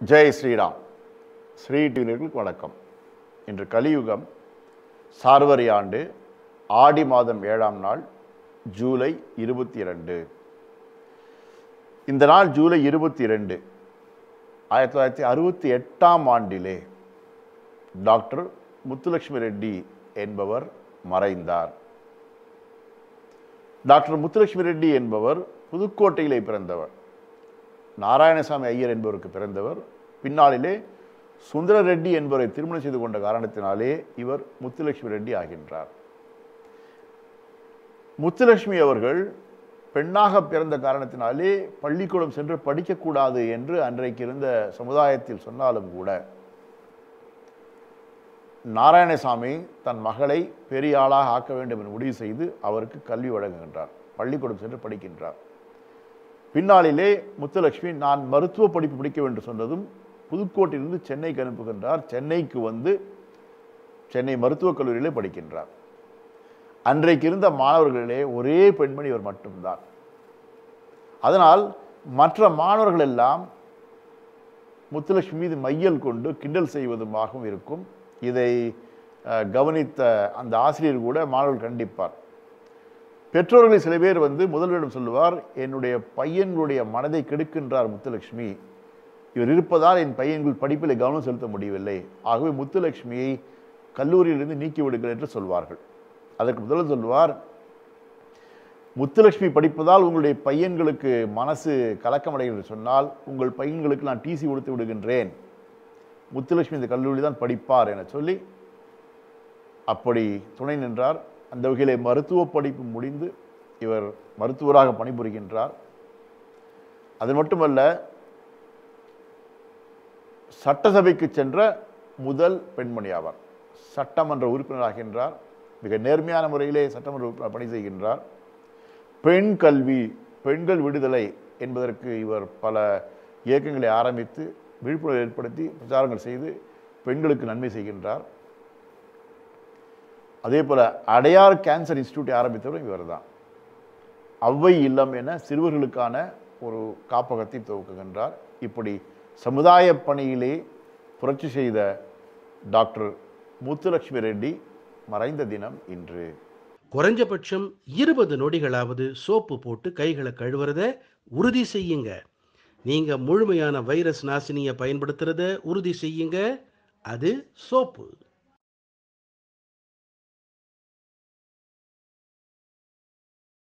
ஜெய் ஸ்ரீராம். ஸ்ரீ டிவினர்களுக்கு வணக்கம். இன்று கலியுகம் சார்வரி ஆண்டு ஆடி மாதம் ஏழாம் நாள் ஜூலை இருபத்தி இரண்டு இந்த நாள் ஜூலை இருபத்தி இரண்டு ஆயிரத்தி தொள்ளாயிரத்தி அறுபத்தி எட்டாம் ஆண்டிலே டாக்டர் முத்துலட்சுமி ரெட்டி என்பவர் மறைந்தார். டாக்டர் முத்துலட்சுமி ரெட்டி என்பவர் புதுக்கோட்டையிலே பிறந்தவர். நாராயணசாமி ஐயர் என்பவருக்கு பிறந்தவர். பின்னாளிலே சுந்தர ரெட்டி என்பவரை திருமணம் செய்து கொண்ட காரணத்தினாலே இவர் முத்துலட்சுமி ரெட்டி ஆகின்றார். முத்துலட்சுமி அவர்கள் பெண்ணாக பிறந்த காரணத்தினாலே பள்ளிக்கூடம் சென்று படிக்கக்கூடாது என்று அன்றைக்கு இருந்த சமுதாயத்தில் சொன்னாலும் கூட நாராயணசாமி தன் மகளை பெரிய ஆளாக ஆக்க வேண்டும் என்று முடிவு செய்து அவருக்கு கல்வி வழங்குகின்றார். பள்ளிக்கூடம் சென்று படிக்கின்றார். பின்னாளிலே முத்துலட்சுமி நான் மருத்துவ படிப்பு படிக்க வேண்டும் சொன்னதும் புதுக்கோட்டையிலிருந்து சென்னைக்கு அனுப்புகின்றார். சென்னைக்கு வந்து சென்னை மருத்துவக் கல்லூரியிலே படிக்கின்றார். அன்றைக்கு இருந்த மாணவர்களிலே ஒரே பெண்மணி இவர் மட்டும்தான். அதனால் மற்ற மாணவர்கள் எல்லாம் முத்துலட்சுமி மீது மையல் கொண்டு கிண்டல் செய்வதுமாகவும் இருக்கும். இதை கவனித்த அந்த ஆசிரியர் கூட மாணவர்கள் கண்டிப்பார். பெற்றோர்கள் சில பேர் வந்து முதல்வரிடம் சொல்லுவார் என்னுடைய பையன்களுடைய மனதை கெடுக்கின்றார் முத்துலட்சுமி. இவர் இருப்பதால் என் பையன்கள் படிப்பில் கவனம் செலுத்த முடியவில்லை. ஆகவே முத்துலட்சுமியை கல்லூரியிலிருந்து நீக்கி விடுங்கள் என்று சொல்வார்கள். அதற்கு முதல்வர் சொல்வார் முத்துலட்சுமி படிப்பதால் உங்களுடைய பையன்களுக்கு மனசு கலக்கமடைகிறது சொன்னால் உங்கள் பையன்களுக்கு நான் டிசி கொடுத்து விடுகின்றேன். முத்துலட்சுமி இந்த கல்லூரி தான் படிப்பார் என சொல்லி அப்படி துணை நின்றார். அந்த வகையிலே மருத்துவ படிப்பு முடிந்து இவர் மருத்துவராக பணிபுரிகின்றார். அது மட்டுமல்ல சட்டசபைக்கு சென்ற முதல் பெண்மணி ஆவார். சட்டமன்ற உறுப்பினராகின்றார். மிக நேர்மையான முறையிலே சட்டமன்ற உறுப்பினர் பணி செய்கின்றார். பெண் கல்வி பெண்கள் விடுதலை என்பதற்கு இவர் பல இயக்கங்களை ஆரம்பித்து விழிப்புணர்வு ஏற்படுத்தி பிரச்சாரங்கள் செய்து பெண்களுக்கு நன்மை செய்கின்றார். அதே போல் அடையார் கேன்சர் இன்ஸ்டியூட் ஆரம்பித்தவரும் இவர் தான் அவ்வை இல்லம் என சிறுவர்களுக்கான ஒரு காப்பகத்தை துவக்குகின்றார். இப்படி சமுதாய பணியிலே புரட்சி செய்த டாக்டர் முத்துலட்சுமி ரெட்டி மறைந்த தினம் இன்று. குறைஞ்சபட்சம் இருபது நொடிகளாவது சோப்பு போட்டு கைகளை கழுவுறத உறுதி செய்யுங்க. நீங்க முழுமையான வைரஸ் நாசினியை பயன்படுத்துறத உறுதி செய்யுங்க. அது சோப்பு.